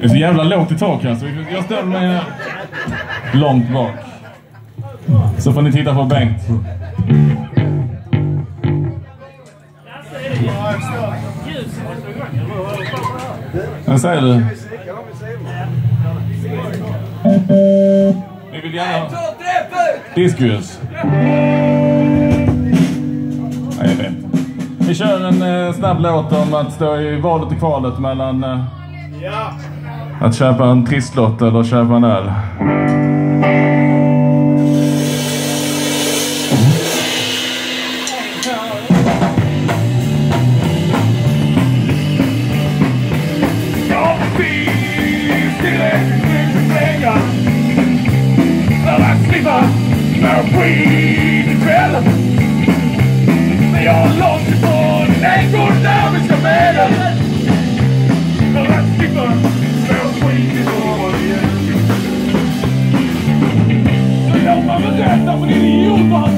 Det är så jävla lågt i tak här så jag ställer mig långt bak. Så får ni titta på Bengt. Vad säger du? Vi vill gärna ha... Diskus. Nej, jag vet. Vi kör en eh, snabb låt om att stå i valet och kvalet mellan eh, att köpa en trisslott eller köpa en öl. Jag finns tillräckligt 那不就利用吗？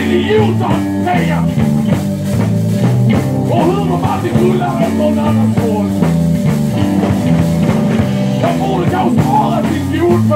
Idioter! för pengar och hur man alltid rullar åt någon annans håll. Jag borde kanske spara till god